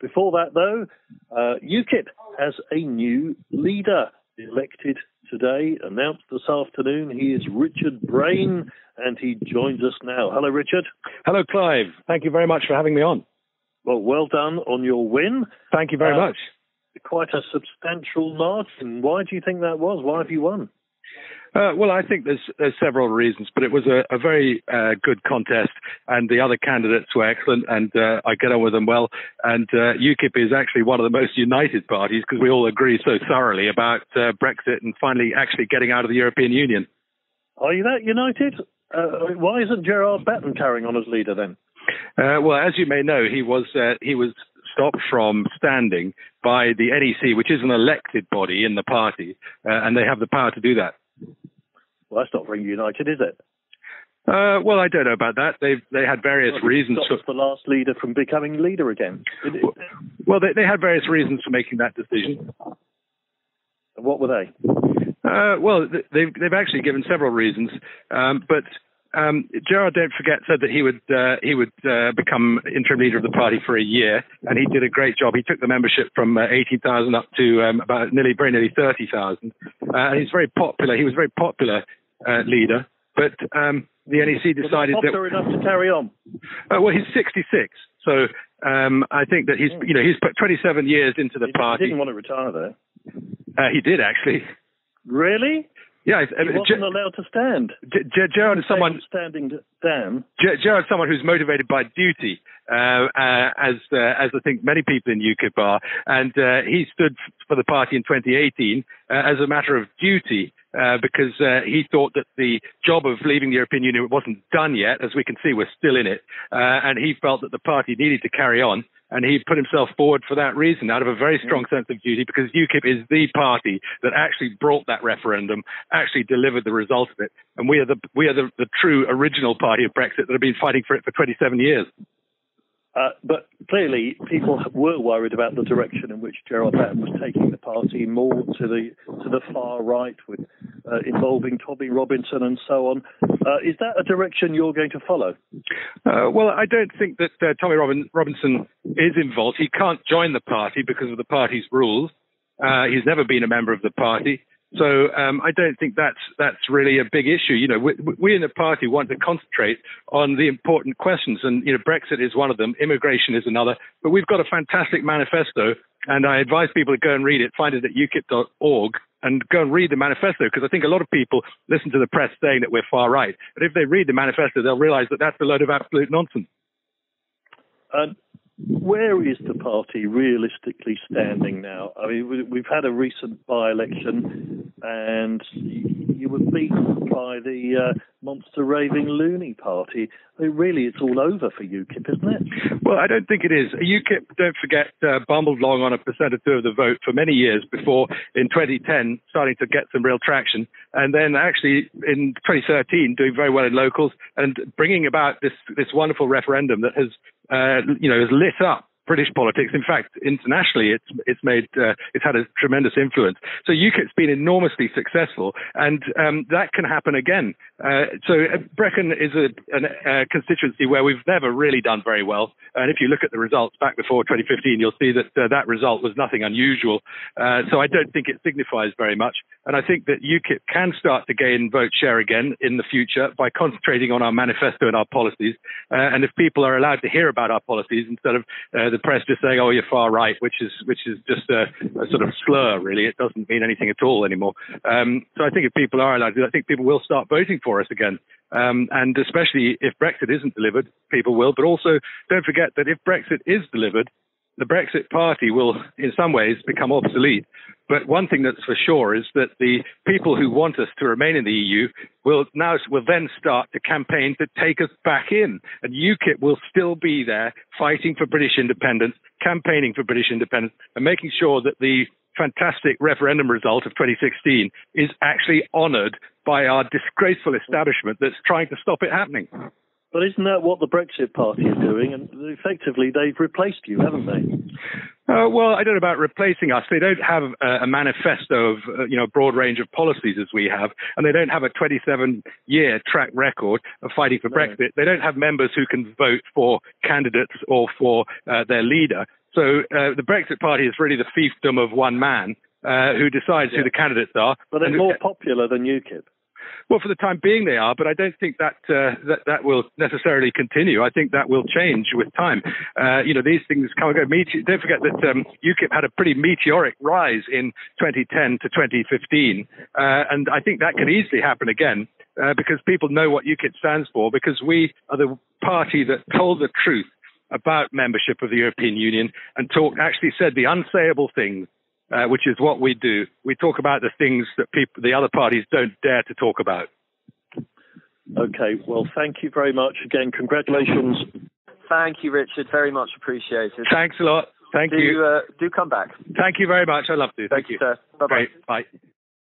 Before that, though, uh, UKIP has a new leader elected today, announced this afternoon. He is Richard Braine, and he joins us now. Hello, Richard. Hello, Clive. Thank you very much for having me on. Well, well done on your win. Thank you very uh, much. Quite a substantial margin. Why do you think that was? Why have you won? Uh, well, I think there's, there's several reasons, but it was a, a very uh, good contest, and the other candidates were excellent, and uh, I get on with them well. And uh, UKIP is actually one of the most united parties because we all agree so thoroughly about uh, Brexit and finally actually getting out of the European Union. Are you that united? Uh, why isn't Gerard Batten carrying on as leader then? well, as you may know, he was he was stopped from standing by the NEC, which is an elected body in the party, and they have the power to do that. Well, that's not very united, is it? Uh, well, I don't know about that. They they had various well, reasons. for the last leader from becoming leader again. Well, they, they had various reasons for making that decision. what were they? Uh, well, they've they've actually given several reasons, um, but um, Gerard, don't forget, said that he would uh, he would uh, become interim leader of the party for a year, and he did a great job. He took the membership from uh, 18,000 up to um, about nearly very nearly 30,000, uh, and he's very popular. He was very popular uh, leader, but um, the NEC decided well, that enough to carry on. Uh, well, he's 66, so um, I think that he's you know he's put 27 years into the he, party. He didn't want to retire there. he did actually. Really? Yeah, he wasn't J- allowed to stand. J- J- Gerard is someone standing down. J- Gerard is someone who's motivated by duty, uh, uh, as uh, as I think many people in UKIP are, and uh, he stood for the party in 2018 uh, as a matter of duty. Uh, because he thought that the job of leaving the European Union wasn't done yet, as we can see, we're still in it, Uh, and he felt that the party needed to carry on and he put himself forward for that reason, out of a very strong sense of duty, because UKIP is the party that actually brought that referendum, actually delivered the result of it, and we are the we are the, the true original party of Brexit that have been fighting for it for 27 years. Uh, but clearly, people were worried about the direction in which Gerard Batten was taking the party more to the to the far right, with uh, involving Tommy Robinson and so on. Uh, is that a direction you're going to follow? Uh, well, I don't think that uh, Tommy Robin- Robinson is involved. He can't join the party because of the party's rules. He's never been a member of the party. So um, I don't think that's that's really a big issue. You know, we, we, in the party want to concentrate on the important questions, and you know, Brexit is one of them, immigration is another. But we've got a fantastic manifesto, and I advise people to go and read it. Find it at ukip.org and go and read the manifesto because I think a lot of people listen to the press saying that we're far right, but if they read the manifesto, they'll realise that that's a load of absolute nonsense. Uh, where is the party realistically standing now? I mean, we've had a recent by-election, and you were beaten by the uh, monster raving loony party. Really, it's all over for UKIP, isn't it? Well, I don't think it is. UKIP, don't forget, uh, bumbled along on a percent or two of the vote for many years before, in 2010, starting to get some real traction, and then actually in 2013 doing very well in locals and bringing about this this wonderful referendum that has uh, you know, has lit up British politics. In fact, internationally, it's it's made uh, it's had a tremendous influence. So UKIP's been enormously successful, and um, that can happen again. Uh, so uh, Brecon is a, a, constituency where we've never really done very well. And if you look at the results back before 2015, you'll see that uh, that result was nothing unusual. Uh, so I don't think it signifies very much. And I think that UKIP can start to gain vote share again in the future by concentrating on our manifesto and our policies. Uh, and if people are allowed to hear about our policies instead of the the press just saying, "Oh, you're far right," which is which is just a, a sort of slur. Really, it doesn't mean anything at all anymore. Um, so I think if people are allowed I think people will start voting for us again. Um, and especially if Brexit isn't delivered, people will. But also, don't forget that if Brexit is delivered, the Brexit Party will, in some ways, become obsolete. But one thing that's for sure is that the people who want us to remain in the EU will now will then start to campaign to take us back in, and UKIP will still be there fighting for British independence, campaigning for British independence, and making sure that the fantastic referendum result of 2016 is actually honoured by our disgraceful establishment that's trying to stop it happening. But isn't that what the Brexit Party is doing? And effectively, they've replaced you, haven't they? Uh, well, I don't know about replacing us. They don't have a, a manifesto of, uh, you know, a broad range of policies as we have, and they don't have a 27-year track record of fighting for no. Brexit. They don't have members who can vote for candidates or for uh, their leader. So uh, the Brexit Party is really the fiefdom of one man uh, who decides yeah. who the candidates are. But they're more popular than UKIP. Well, for the time being, they are, but I don't think that uh, that that will necessarily continue. I think that will change with time. Uh, you know, these things come and go. Don't forget that um, UKIP had a pretty meteoric rise in 2010 to 2015, uh, and I think that could easily happen again uh, because people know what UKIP stands for. Because we are the party that told the truth about membership of the European Union and talked, actually said the unsayable things uh, which is what we do. We talk about the things that people, the other parties don't dare to talk about. Okay, well, thank you very much. Again, congratulations. Thank you, Richard. Very much appreciated. Thanks a lot. Thank do, you. Uh, do come back. Thank you very much. I love to. Thank, thank you. Sir. Bye-bye. Bye.